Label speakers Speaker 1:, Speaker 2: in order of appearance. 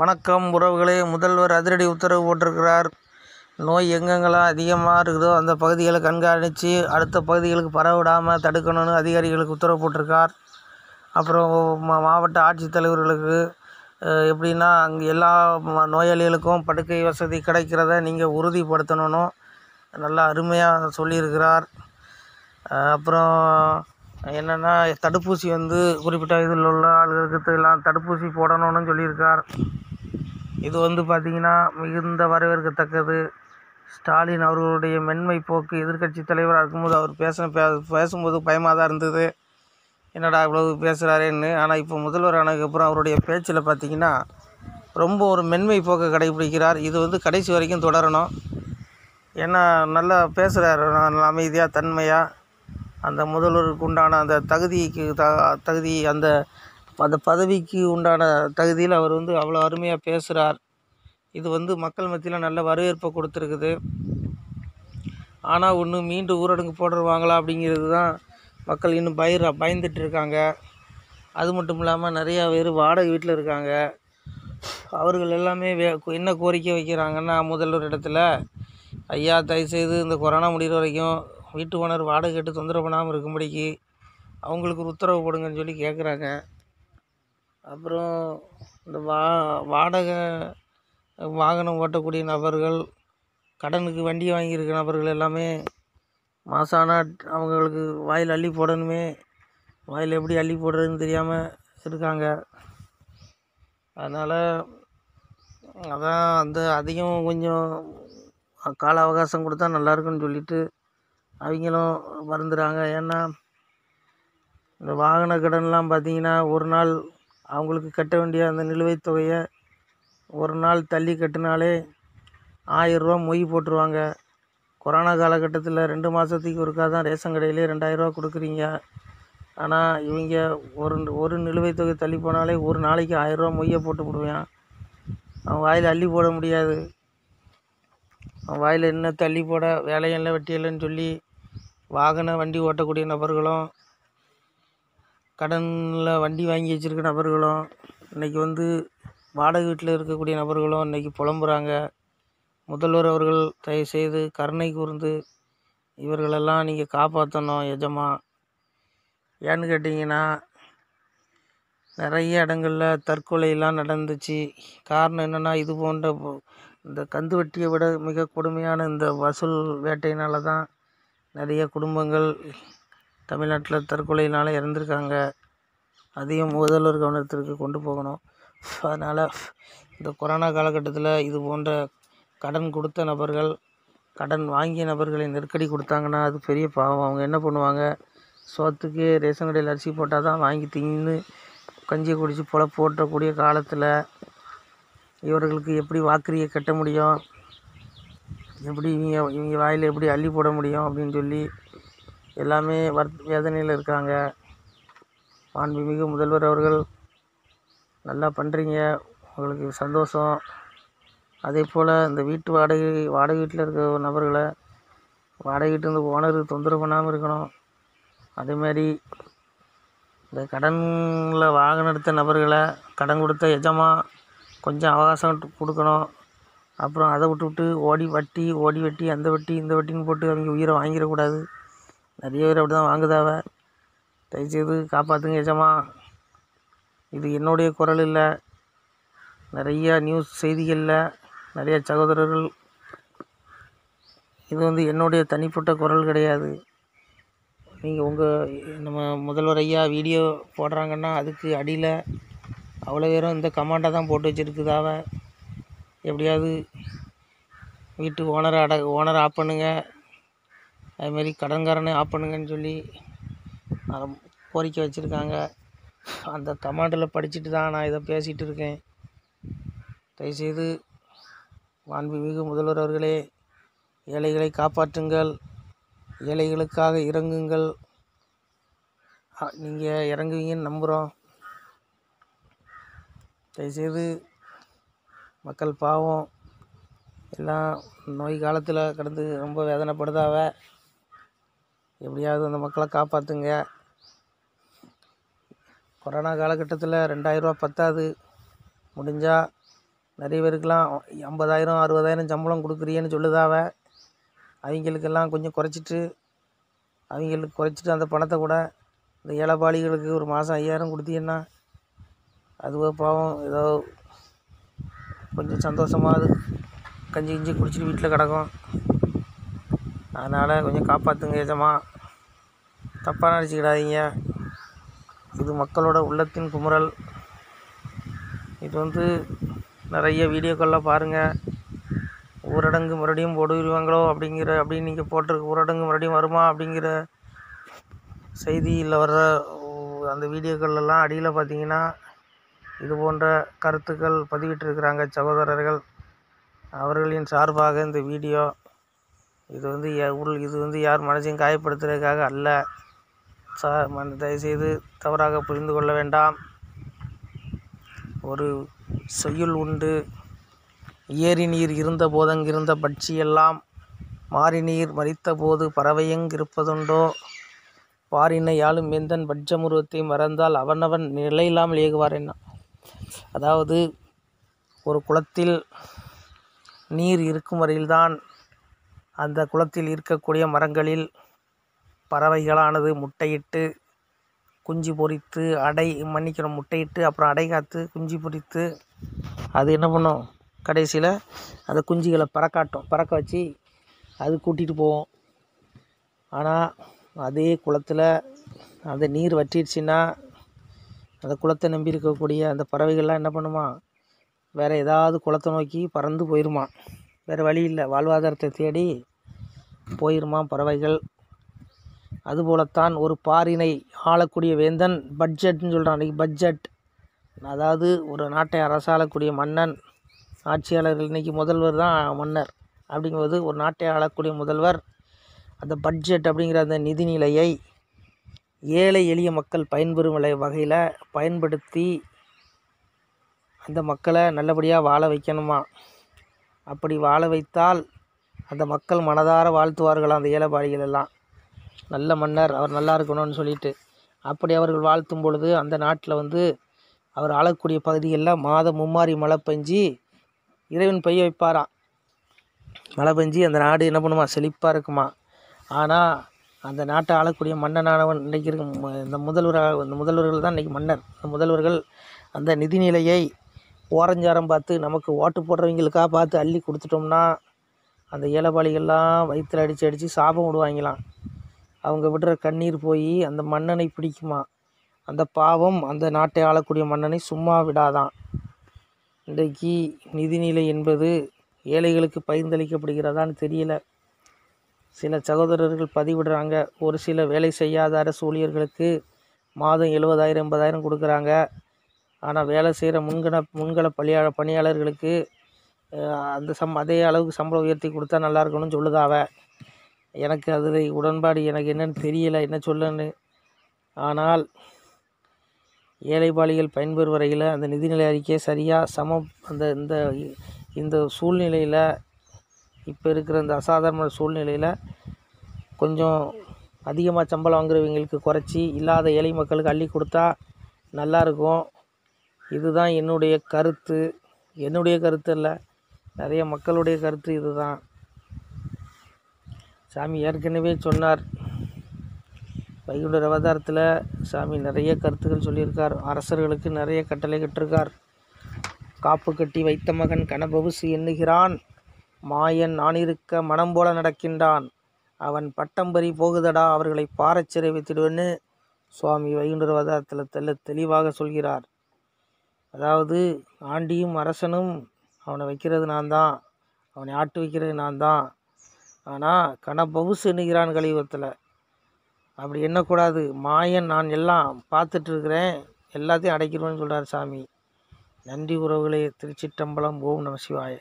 Speaker 1: வணக்கம் உறவுகளே. முதல்வர் அதிரடி உத்தரவு போட்டிருக்கிறார். நோய் எங்கெங்கெல்லாம் அதிகமாக இருக்குதோ அந்த பகுதிகளை கண்காணித்து அடுத்த பகுதிகளுக்கு பரவிடாமல் தடுக்கணும்னு அதிகாரிகளுக்கு உத்தரவு போட்டிருக்கார். அப்புறம் மா மாவட்ட ஆட்சித்தலைவர்களுக்கு எப்படின்னா அங்கே எல்லா நோயாளிகளுக்கும் படுக்கை வசதி கிடைக்கிறத நீங்கள் உறுதிப்படுத்தணும் நல்லா அருமையாக சொல்லியிருக்கிறார். அப்புறம் என்னென்னா தடுப்பூசி வந்து குறிப்பிட்ட இதில் உள்ள ஆளுகளுக்கு எல்லாம் தடுப்பூசி போடணும்னு சொல்லியிருக்கார். இது வந்து பார்த்திங்கன்னா மிகுந்த வரவேற்கத்தக்கது. ஸ்டாலின் அவர்களுடைய மென்மை போக்கு எதிர்க்கட்சி தலைவராக இருக்கும்போது அவர் பேச பே- பேசும்போது பயமாக தான் இருந்தது. என்னடா இவ்வளவு பேசுகிறாரேன்னு ஆனால் இப்போ முதல்வர் ஆனதுக்கப்புறம் அவருடைய பேச்சில் பார்த்திங்கன்னா ரொம்ப ஒரு மென்மை போக்கை கடைபிடிக்கிறார். இது வந்து கடைசி வரைக்கும் தொடரணும். ஏன்னா நல்லா பேசுகிறார் அமைதியாக தன்மையாக அந்த முதல்வருக்கு உண்டான அந்த தகுதிக்கு த தகுதி அந்த அந்த பதவிக்கு உண்டான தகுதியில் அவர் வந்து அவ்வளோ அருமையாக பேசுகிறார் இது வந்து மக்கள் மத்தியில் நல்ல வரவேற்பை கொடுத்துருக்குது. ஆனால் ஒன்று மீண்டும் ஊரடங்கு போட்டுருவாங்களா அப்படிங்கிறது தான் மக்கள் இன்னும் பயிர பயந்துட்டு இருக்காங்க. அது மட்டும் இல்லாமல் நிறையா பேர் வாடகை வீட்டில் இருக்காங்க. அவர்கள் எல்லாமே வே என்ன கோரிக்கை வைக்கிறாங்கன்னா முதல்வர் இடத்துல ஐயா தயவுசெய்து இந்த கொரோனா முடிகிற வரைக்கும் வீட்டு ஓனர் வாடகை கேட்டு தொந்தரவு பண்ணாமல் இருக்கும்படிக்கு அவங்களுக்கு ஒரு உத்தரவு போடுங்கன்னு சொல்லி கேட்குறாங்க அப்புறம் இந்த வா வாடகை வாகனம் ஓட்டக்கூடிய நபர்கள் கடனுக்கு வண்டி வாங்கியிருக்க நபர்கள் எல்லாமே மாதம் ஆனால் அவங்களுக்கு வாயில் அள்ளி போடணுமே. வாயில் எப்படி அள்ளி போடுறதுன்னு தெரியாமல் இருக்காங்க. அதனால் அதான் அந்த அதிகம் கொஞ்சம் கால அவகாசம் கொடுத்தா நல்லாயிருக்குன்னு சொல்லிட்டு அவங்களும் வருந்துறாங்க. ஏன்னா இந்த வாகன கடன்லாம் பார்த்திங்கன்னா ஒரு நாள் அவங்களுக்கு கட்ட வேண்டிய அந்த நிலுவைத் தொகையை ஒரு நாள் தள்ளி கட்டினாலே ஆயிரரூவா மொய் போட்டுருவாங்க. கொரோனா காலகட்டத்தில் ரெண்டு மாதத்துக்கு ஒருக்கா தான் ரேஷன் கடையிலே ரெண்டாயிரரூவா கொடுக்குறீங்க. ஆனால் இவங்க ஒரு ஒரு நிலுவைத் தொகை தள்ளி போனாலே ஒரு நாளைக்கு ஆயிரரூவா மொய்யை போட்டு விடுவேன். அவன் வாயில் அள்ளி போட முடியாது. அவன் வாயில் என்ன தள்ளி போட வேலையில்லை வெட்டியலன்னு சொல்லி வாகன வண்டி ஓட்டக்கூடிய நபர்களும் கடனில் வண்டி வாங்கி வச்சுருக்க நபர்களும் இன்றைக்கி வந்து வாடகை வீட்டில் இருக்கக்கூடிய நபர்களும் இன்றைக்கி புலம்புறாங்க. முதல்வர் அவர்கள் தயவுசெய்து கருணை கூர்ந்து இவர்களெல்லாம் நீங்கள் காப்பாற்றணும் எஜமா. ஏன்னு கேட்டிங்கன்னா நிறைய இடங்களில் தற்கொலையெல்லாம் நடந்துச்சு. காரணம் என்னென்னா இது போன்ற இந்த கந்து வட்டியை விட மிக கொடுமையான இந்த வசூல் வேட்டையினால தான் நிறைய குடும்பங்கள் தமிழ்நாட்டில் தற்கொலையினால் இறந்துருக்காங்க. அதையும் முதல்வர் கவனத்திற்கு கொண்டு போகணும். அதனால் இந்த கொரோனா காலகட்டத்தில் இது போன்ற கடன் கொடுத்த நபர்கள் கடன் வாங்கிய நபர்களை நெருக்கடி கொடுத்தாங்கன்னா அது பெரிய பாவம். அவங்க என்ன பண்ணுவாங்க? சோத்துக்கு ரேஷன் கடையில் அரிசி போட்டால் தான் வாங்கி தின்னு கஞ்சியை குடித்து பொழப்பு போட்டக்கூடிய காலத்தில் இவர்களுக்கு எப்படி வாக்குறுதியை கட்ட முடியும்? எப்படி இவங்க இவங்க வாயில் எப்படி அள்ளி போட முடியும் அப்படின்னு சொல்லி எல்லாமே வர் வேதனையில் இருக்காங்க. மாண்புமிகு முதல்வர் அவர்கள் நல்லா பண்ணுறீங்க உங்களுக்கு சந்தோஷம். அதே போல் இந்த வீட்டு வாடகை வாடகை வீட்டில் இருக்க நபர்களை வாடகை வீட்டிலேருந்து ஓனருக்கு தொந்தரவு பண்ணாமல் இருக்கணும். அதேமாதிரி இந்த கடனில் வாகனம் எடுத்த நபர்களை கடன் கொடுத்த எஜமா கொஞ்சம் அவகாசம் கொடுக்கணும். அப்புறம் அதை விட்டு விட்டு ஓடி வட்டி ஓடி வட்டி அந்த வட்டி இந்த வட்டின்னு போட்டு அவங்க உயிரை வாங்கிடக்கூடாது. நிறைய பேர் அப்படி தான் வாங்குதாவ. தயவுசெய்து காப்பாற்றுங்க எஜமா. இது என்னுடைய குரல் இல்லை. நிறையா நியூஸ் செய்திகளில் நிறைய சகோதரர்கள். இது வந்து என்னுடைய தனிப்பட்ட குரல் கிடையாது. நீங்கள் உங்கள் நம்ம முதல்வர் ஐயா வீடியோ போடுறாங்கன்னா அதுக்கு அடியில் அவ்வளோ பேரும் இந்த கமாண்டை தான் போட்டு வச்சுருக்குதாவை. எப்படியாவது வீட்டு ஓனரை அட ஓனரை ஆஃப் பண்ணுங்க. அதுமாரி கடன்காரனை ஆஃப் பண்ணுங்கன்னு சொல்லி கோரிக்கை வச்சுருக்காங்க. அந்த கமாண்டில் படிச்சுட்டு தான் நான் இதை பேசிகிட்டு இருக்கேன். தயவுசெய்து மாண்புமிகு முதல்வர் அவர்களே ஏழைகளை காப்பாற்றுங்கள். ஏழைகளுக்காக இறங்குங்கள். நீங்கள் இறங்குவீங்கன்னு நம்புகிறோம் தயவுசெய்து மக்கள் பாவம் எல்லாம் நோய் காலத்தில் கடந்து ரொம்ப வேதனைப்படுதாவ? எப்படியாவது அந்த மக்களை காப்பாற்றுங்க கொரோனா காலகட்டத்தில் ரெண்டாயிரரூவா பத்தாது. முடிஞ்சால் நிறைய பேருக்கெல்லாம் ஐம்பதாயிரம் அறுபதாயிரம் சம்பளம் கொடுக்குறியேன்னு சொல்லுதாவ? அவங்களுக்கெல்லாம் கொஞ்சம் குறைச்சிட்டு அவங்களுக்கு குறைச்சிட்டு அந்த பணத்தை கூட இந்த ஏழைப்பாளிகளுக்கு ஒரு மாதம் ஐயாயிரம் கொடுத்தீங்கன்னா அதுவோ பாவம் ஏதோ கொஞ்சம் சந்தோஷமாவது கஞ்சி கிஞ்சி குடிச்சிட்டு வீட்டில் கிடக்கும். அதனால் கொஞ்சம் காப்பாற்றுங்க எஜமா. தப்பாக நினச்சிக்கிடாதீங்க. இது மக்களோட உள்ளத்தின் குமுறல். இது வந்து நிறைய வீடியோக்கள்லாம் பாருங்கள் ஊரடங்கு மறுபடியும் போடுவாங்களோ அப்படிங்கிற அப்படின்னு நீங்கள் போட்டிருக்க ஊரடங்கு மறுபடியும் வருமா அப்படிங்கிற செய்தியில் வர்ற அந்த வீடியோக்கள்லாம் அடியில் பார்த்தீங்கன்னா இது போன்ற கருத்துக்கள் பதிவிட்டிருக்கிறாங்க சகோதரர்கள். அவர்களின் சார்பாக இந்த வீடியோ இது வந்து உள் இது வந்து யார் மனசையும் காயப்படுத்துறதுக்காக அல்ல. சா தயவுசெய்து தவறாக புரிந்து கொள்ள வேண்டாம். ஒரு செய்யுள் உண்டு. ஏரி நீர் இருந்த போதங்கிருந்த பட்சியெல்லாம் மாறி நீர் மறித்த போது பறவையங்கிருப்பதுண்டோ பாரினை யாழும் எந்தன் பட்சமுருவத்தை மறந்தால் அவனவன் நிலையில்லாமல் ஏகுவார் என்ன? அதாவது ஒரு குளத்தில் நீர் இருக்கும் வரையில்தான் அந்த குளத்தில் இருக்கக்கூடிய மரங்களில் பறவைகளானது முட்டையிட்டு குஞ்சு பொரித்து அடை மன்னிக்கணும் முட்டையிட்டு அப்புறம் அடை காத்து குஞ்சு பொரித்து அது என்ன பண்ணும்? கடைசியில் அந்த குஞ்சுகளை பறக்காட்டும். பறக்க வச்சு அது கூட்டிகிட்டு போவோம். ஆனால் அதே குளத்தில் அந்த நீர் வற்றிடுச்சுன்னா அந்த குளத்தை நம்பி இருக்கக்கூடிய அந்த பறவைகள்லாம் என்ன பண்ணுமா? வேறு ஏதாவது குளத்தை நோக்கி பறந்து போயிருமா? வேறு வழி இல்லை. வாழ்வாதாரத்தை தேடி போயிருமா பறவைகள்? அதுபோலத்தான் ஒரு பாரினை ஆளக்கூடிய வேந்தன் பட்ஜெட்னு சொல்கிறான் அன்றைக்கி பட்ஜெட். அதாவது ஒரு நாட்டை அரசாளக்கூடிய மன்னன் ஆட்சியாளர்கள். இன்றைக்கி முதல்வர் தான் மன்னர். அப்படிங்கும்போது ஒரு நாட்டை ஆளக்கூடிய முதல்வர். அந்த பட்ஜெட் அப்படிங்கிற அந்த நிதிநிலையை ஏழை எளிய மக்கள் பயன்பெறும் வகையில் பயன்படுத்தி அந்த மக்களை நல்லபடியாக வாழ வைக்கணுமா? அப்படி வாழ வைத்தால் அந்த மக்கள் மனதார வாழ்த்துவார்கள் அந்த ஏழைபாடிகள் எல்லாம்? நல்ல மன்னர் அவர் நல்லா இருக்கணும்னு சொல்லிட்டு. அப்படி அவர்கள் வாழ்த்தும் பொழுது அந்த நாட்டில் வந்து அவர் ஆளக்கூடிய பகுதிகளில் மாதம் மும்மாரி மழை பெஞ்சி இறைவன் பெய்ய வைப்பாராம். மழை பெஞ்சி அந்த நாடு என்ன பண்ணுமா? செழிப்பாக இருக்குமா? ஆனால் அந்த நாட்டை ஆளக்கூடிய மன்னனானவன் இன்றைக்கு இருக்கும் ம- இந்த முதல்வராக இந்த முதல்வர்கள் தான் இன்றைக்கி மன்னர். இந்த முதல்வர்கள் அந்த நிதிநிலையை ஓரஞ்சாரம் பார்த்து நமக்கு ஓட்டு போடுறவங்களுக்காக பார்த்து அள்ளி கொடுத்துட்டோம்னா அந்த ஏழைப்பாளிகள்லாம் வயிற்றில் அடித்து அடித்து சாபம் விடுவாங்களாம். அவங்க விடுற கண்ணீர் போய் அந்த மன்னனை பிடிக்குமா? அந்த பாவம் அந்த நாட்டை ஆளக்கூடிய மன்னனை சும்மா விடாதான். இன்றைக்கு நிதிநிலை என்பது ஏழைகளுக்கு பகிர்ந்தளிக்கப்படுகிறதான்னு தெரியல. சில சகோதரர்கள் பதிவிடுறாங்க. ஒரு சில வேலை செய்யாத அரசு ஊழியர்களுக்கு மாதம் எழுபதாயிரம் எண்பதாயிரம் கொடுக்குறாங்க. ஆனால் வேலை செய்கிற முன்கண முன்கள பணியாள பணியாளர்களுக்கு அந்த சம் அதே அளவுக்கு சம்பளம் உயர்த்தி கொடுத்தா நல்லா இருக்கணும்னு சொல்லுதாவ எனக்கு அது உடன்பாடு எனக்கு என்னன்னு தெரியலை என்ன சொல்லுன்னு. ஆனால் ஏழைப்பாளிகள் பயன்பெறும் வரையில் அந்த நிதிநிலை அறிக்கையை சரியாக சமம். அந்த இந்த இந்த சூழ்நிலையில் இப்போ இருக்கிற இந்த அசாதாரண சூழ்நிலையில் கொஞ்சம் அதிகமாக சம்பளம் வாங்குறவங்களுக்கு குறைச்சி இல்லாத ஏழை மக்களுக்கு அள்ளி கொடுத்தா நல்லா இருக்கும். இதுதான் என்னுடைய கருத்து. என்னுடைய கருத்து இல்லை நிறைய மக்களுடைய கருத்து இதுதான். சாமி ஏற்கனவே சொன்னார். வைகுண்டர் அவதாரத்தில் சாமி நிறைய கருத்துக்கள் சொல்லியிருக்கார். அரசர்களுக்கு நிறைய கட்டளை கட்டிருக்கார். காப்பு கட்டி வைத்த மகன் கனபவுசு எண்ணுகிறான். மாயன் நான் இருக்க மனம் போல நடக்கின்றான். அவன் பட்டம்பறி போகுதடா அவர்களை பாரச் சிறை சுவாமி வைகுண்டர்வாதத்தில் தெல்ல தெளிவாக சொல்கிறார். அதாவது ஆண்டியும் அரசனும் அவனை வைக்கிறது நான் தான் அவனை ஆட்டு வைக்கிறது நான் தான் ஆனால் கனபவுசு எண்ணுகிறான் கலியுகத்தில். அப்படி எண்ணக்கூடாது. மாயன் நான் எல்லாம் பார்த்துட்ருக்கிறேன் எல்லாத்தையும் அடைக்கிறோன்னு சொல்கிறார் சாமி. நன்றி உறவுகளே திருச்சிட்டம்பலம் ஓம் நம சிவாய.